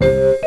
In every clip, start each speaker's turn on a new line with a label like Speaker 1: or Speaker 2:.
Speaker 1: Música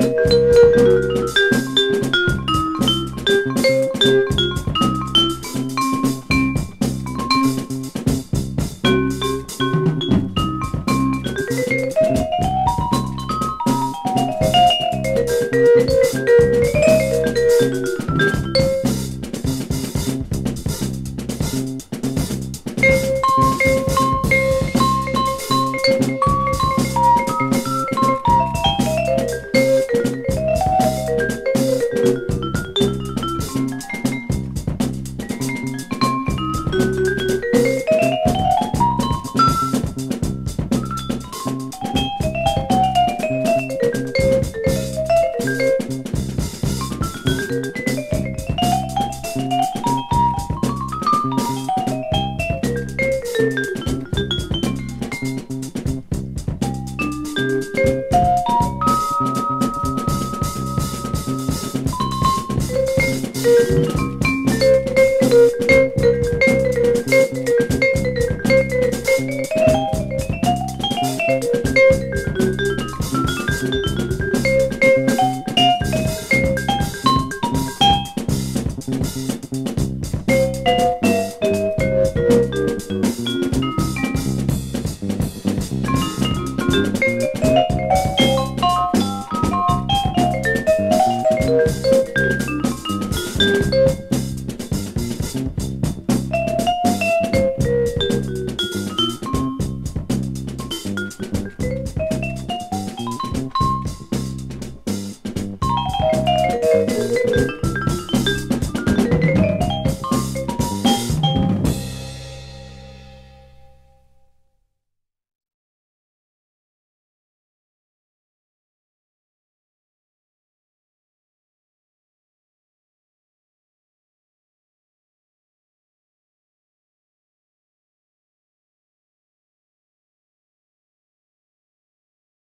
Speaker 1: Thank you.